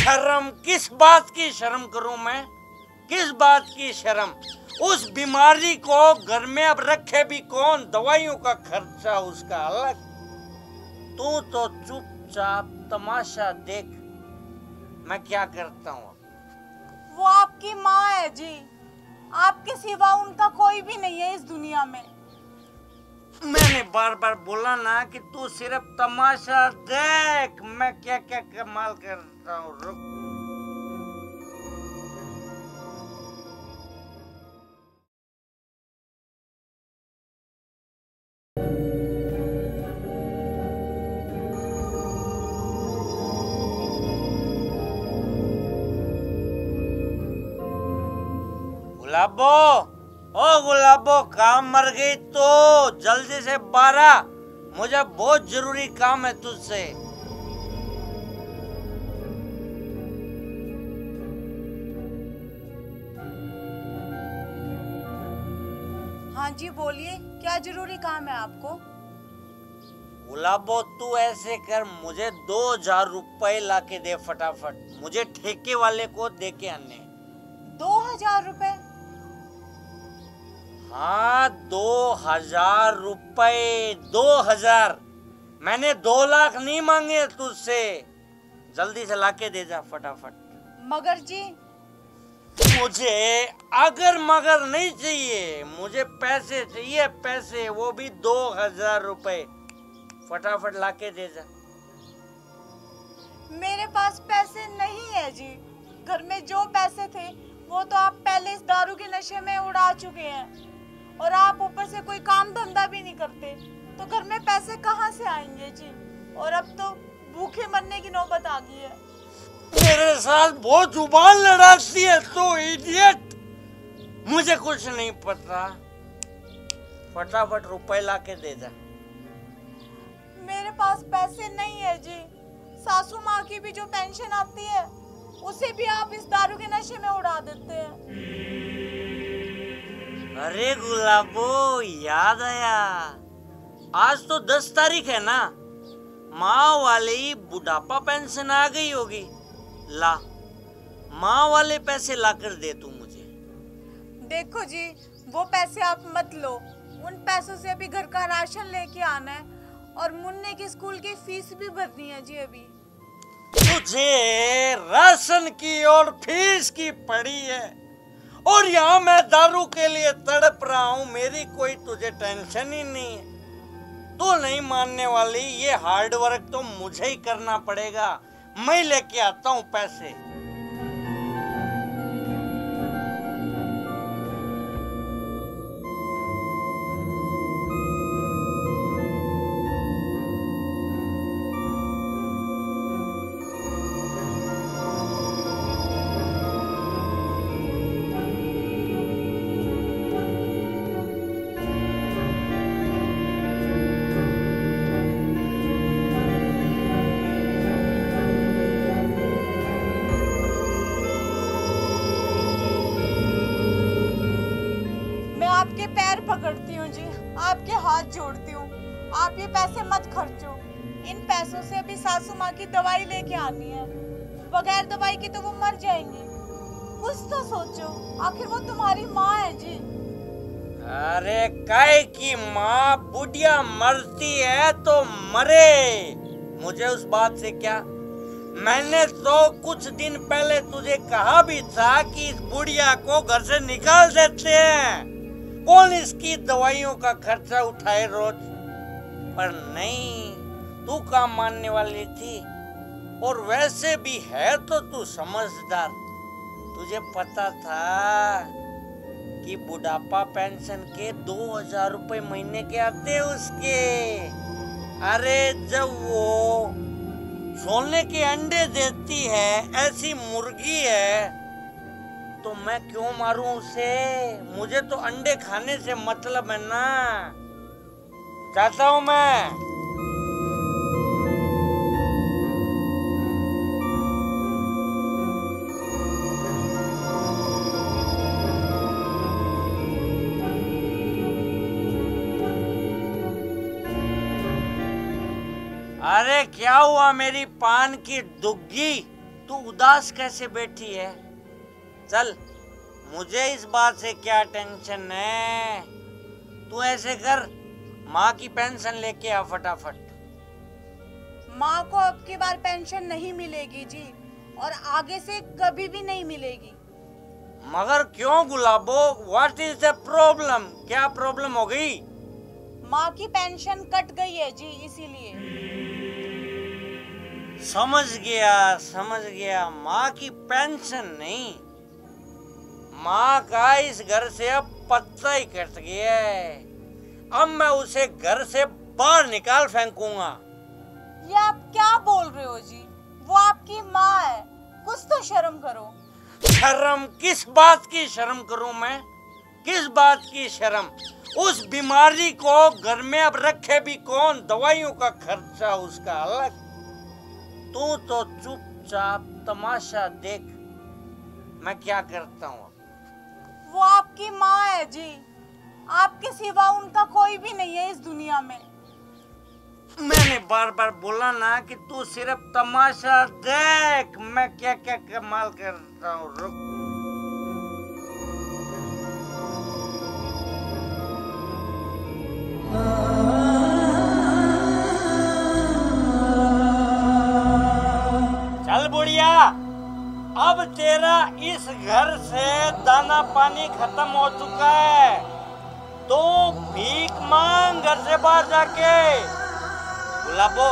शर्म, किस बात की शर्म करूँ मैं? किस बात की शर्म? उस बीमारी को घर में अब रखे भी कौन? दवाइयों का खर्चा उसका अलग। तू तो चुपचाप तमाशा देख। मैं क्या करता हूँ? वो आपकी माँ है जी। आपके सिवा उनका कोई भी नहीं है इस दुनिया में। मैंने बार बार बोला ना कि तू सिर्फ़ तमाशा देख। मैं क्या क्या कमाल करता हूँ, रुक। गुलाबो! ओ गुलाबो काम मर गई तो जल्दी से बारा मुझे बहुत ज़रूरी काम है तुझसे। हाँ जी बोलिए क्या ज़रूरी काम है आपको? गुलाबो तू ऐसे कर मुझे दो हज़ार रुपए ला के दे फटाफट। मुझे ठेके वाले को दे के आने। दो हज़ार रुपए? हाँ दो हज़ार रुपए दो हज़ार। मैंने दो लाख नहीं मांगे तुझसे। जल्दी से लाके दे जा फटाफट। मगर जी। मुझे अगर मगर नहीं चाहिए मुझे पैसे चाहिए पैसे वो भी दो हज़ार रुपए। फटाफट लाके दे जा। मेरे पास पैसे नहीं है जी। घर में जो पैसे थे वो तो आप पहले इस दारू के नशे में उड़ा चुके हैं। और आप ऊपर से कोई काम धंधा भी नहीं करते। तो घर में पैसे कहाँ से आएँगे जी? और अब तो भूखे मरने की नौबत आ गई है। मेरे साथ बहुत ज़ुबान लड़ाती है तो इडियट मुझे कुछ नहीं पता। फटाफट रुपए ला के दे। जा मेरे पास पैसे नहीं है जी। सासू माँ की भी जो पेंशन आती है उसे भी आप इस दारू के नशे में उड़ा देते हैं। अरे गुलाबो याद आया। आज तो दस तारीख है ना? माँ वाली बुढ़ापा पेंशन आ गई होगी। ला माँ वाले पैसे लाकर दे तू मुझे। देखो जी वो पैसे आप मत लो। उन पैसों से अभी घर का राशन लेके आना है। और मुन्ने की स्कूल की फ़ीस भी भरनी है जी अभी। तुझे राशन की और फ़ीस की पड़ी है। और यहाँ मैं दारू के लिए तड़प रहा हूँ, मेरी कोई तुझे टेंशन ही नहीं है। तू नहीं मानने वाली, ये हार्ड वर्क तो मुझे ही करना पड़ेगा। मैं लेके आता हूँ पैसे। पैर पकड़ती हूँ जी, आपके हाथ जोड़ती हूँ। आप ये पैसे मत खर्चो। इन पैसों से अभी सासू माँ की दवाई लेके आनी है। बगैर दवाई के तो वो मर जाएँगी। कुछ तो सोचो, आखिर वो तुम्हारी माँ है जी। अरे काय की माँ बुढ़िया मरती है तो मरे। मुझे उस बात से क्या? मैंने तो कुछ दिन पहले तुझे कहा भी था कि इस बुढ़िया को घर से निकाल देते हैं। कौन इसकी दवाइयों का खर्चा उठाए रोज पर नहीं तू काम मानने वाली थी और वैसे भी है तो तू समझदार तुझे पता था कि बुढ़ापा पेंशन के दो हज़ार रुपए महीने के आते उसके अरे जब वो सोने के अंडे देती है ऐसी मुर्गी है तो मैं क्यों मारूं उसे? मुझे तो अंडे खाने से मतलब है ना। चाहता हूँ मैं। अरे, क्या हुआ मेरी पान की दुग्गी तू उदास कैसे बैठी है? चल मुझे इस बात से क्या टेंशन है? तू ऐसे कर माँ की पेंशन लेके आ फटाफट। माँ को अब की बार पेंशन नहीं मिलेगी जी और आगे से कभी भी नहीं मिलेगी। मगर क्यों Gulabo? What is the problem क्या प्रॉब्लम हो गई? माँ की पेंशन कट गई है जी इसीलिए। समझ गया समझ गया। माँ की पेंशन नहीं माँ का इस घर से अब पत्ता ही कट गया है। अब मैं उसे घर से बाहर निकाल फेंकूँगा। ये आप क्या बोल रहे हो जी? वो आपकी माँ है। कुछ तो शर्म करो। शर्म? किस बात की शर्म करूँ मैं? किस बात की शर्म? उस बीमारी को घर में अब रखे भी कौन? दवाइयों का खर्चा उसका अलग। तू तो चुपचाप तमाशा देख। मैं क्या करता हूँ? वो आपकी माँ है जी। आपके सिवा उनका कोई भी नहीं है इस दुनिया में। मैंने बार बार बोला ना कि तू सिर्फ़ तमाशा देख। मैं क्या क्या कमाल करता हूँ तेरा इस घर से दाना पानी खत्म हो चुका है। तो भीख मांग घर से बाहर जाके। गुलाबो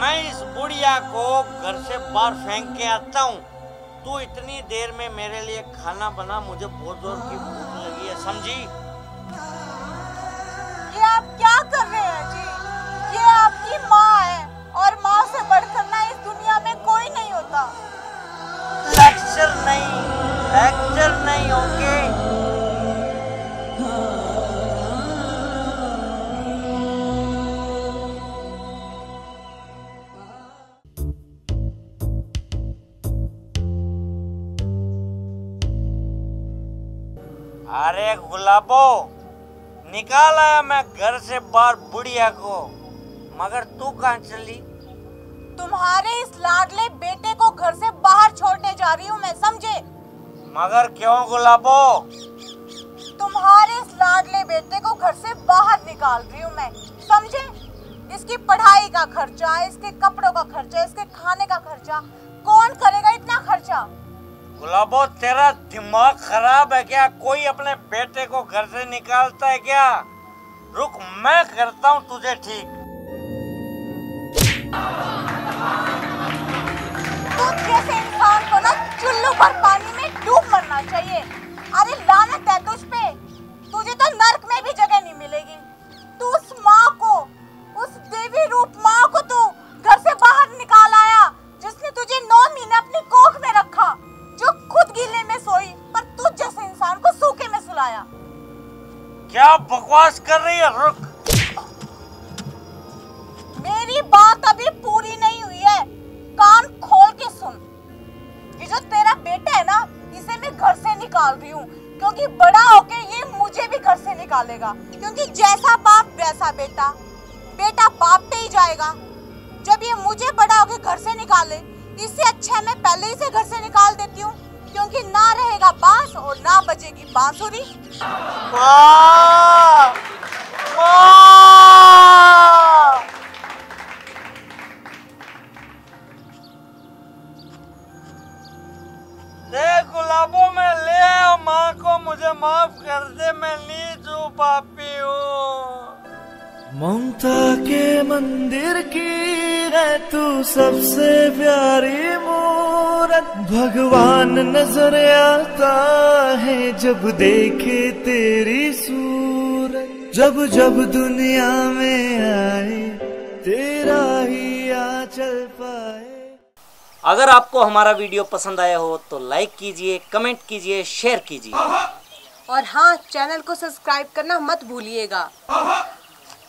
मैं इस बुढ़िया को घर से बाहर फेंक के आता हूँ। तू इतनी देर में मेरे लिए खाना बना, मुझे बहुत ज़ोर की भूख लगी है, समझी? ये आप क्या कर रहे हैं जी? ये आपकी माँ नहीं लेक्चर नहीं ओके अरे गुलाबो, निकाल आया मैं घर से बाहर बुढ़िया को, मगर तू कहाँ चली? तुम्हारे इस लाडले बेटे को घर से बाहर छोड़ने जा रही हूँ मैं समझे? मगर क्यों गुलाबो? तुम्हारे इस लाडले बेटे को घर से बाहर निकाल रही हूँ मैं समझे? इसकी पढ़ाई का खर्चा इसके कपड़ों का खर्चा इसके खाने का खर्चा कौन करेगा इतना खर्चा? गुलाबो तेरा दिमाग खराब है क्या? कोई अपने बेटे को घर से निकालता है क्या? रुक मैं करता हूँ तुझे ठीक। तू जैसे इंसान को ना चुल्लू पर पानी में डूब मरना चाहिए। अरे लानत है तुझ पे। तुझे तो नर्क में भी जगह नहीं मिलेगी। तू उस माँ को, उस देवी रूप माँ को तू घर से बाहर निकाल आया, जिसने तुझे नौ महीने अपनी कोख में रखा, जो खुद गीले में सोई, पर तुझ जैसे इंसान को सूखे में सुलाया। क्या बकवास कर रही है, रुक। निकाल रही हूँ। क्योंकि बड़ा होके ये मुझे भी घर से निकालेगा। क्योंकि जैसा बाप, वैसा बेटा। बेटा बाप पे ही जाएगा। जब ये मुझे बड़ा होके घर से निकाले, इससे अच्छा मैं पहले इसे घर से निकाल देती हूँ। क्योंकि ना रहेगा बाँस और ना बजेगी बांसुरी। माफ़ कर दे मैं नीचू पापी हूँ। ममता के मंदिर की है तू सबसे प्यारी मूरत। भगवान नज़र आता है जब देखे तेरी सूरत। जब जब दुनिया में आए तेरा ही आ चल पाए। अगर आपको हमारा वीडियो पसंद आया हो तो लाइक कीजिए कमेंट कीजिए शेयर कीजिए। और हाँ चैनल को सब्सक्राइब करना मत भूलिएगा।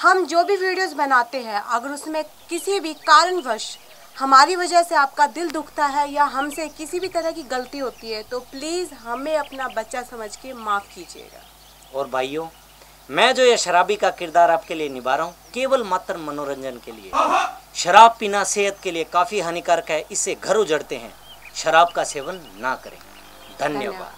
हम जो भी वीडियोस बनाते हैं, अगर उसमें किसी भी कारणवश हमारी वजह से आपका दिल दुखता है या हमसे किसी भी तरह की गलती होती है तो प्लीज़ हमें अपना बच्चा समझ के माफ़ कीजिएगा। और भाइयों, मैं जो ये शराबी का किरदार आपके लिए निभा रहा हूँ, केवल मात्र मनोरंजन के लिए। शराब पीना सेहत के लिए काफ़ी हानिकारक है इससे घर उजड़ते हैं। शराब का सेवन ना करें। धन्यवाद।